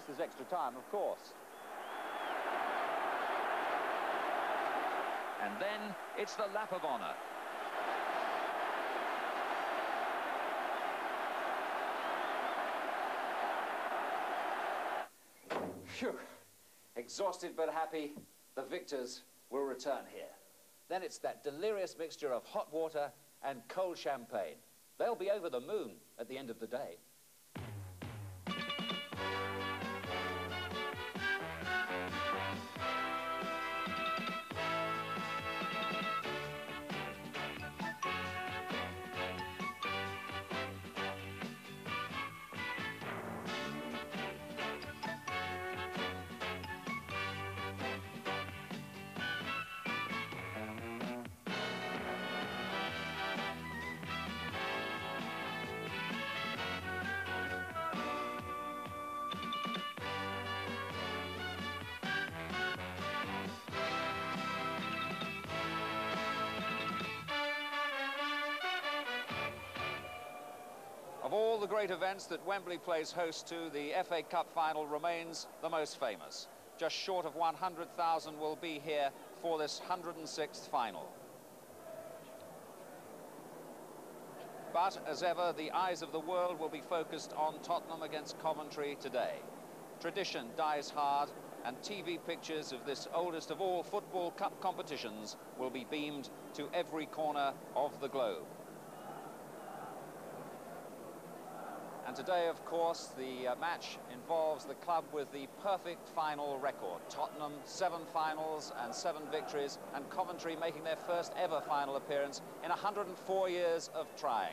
unless there's extra time, of course. And then it's the lap of honour. Phew. Exhausted but happy, the victors will return here. Then it's that delirious mixture of hot water and cold champagne. They'll be over the moon at the end of the day. Of all the great events that Wembley plays host to, the FA Cup final remains the most famous. Just short of 100,000 will be here for this 106th final. But, as ever, the eyes of the world will be focused on Tottenham against Coventry today. Tradition dies hard, and TV pictures of this oldest of all football cup competitions will be beamed to every corner of the globe. And today, of course, the uh, match involves the club with the perfect final record. Tottenham, seven finals and seven victories, and Coventry making their first ever final appearance in 104 years of trying.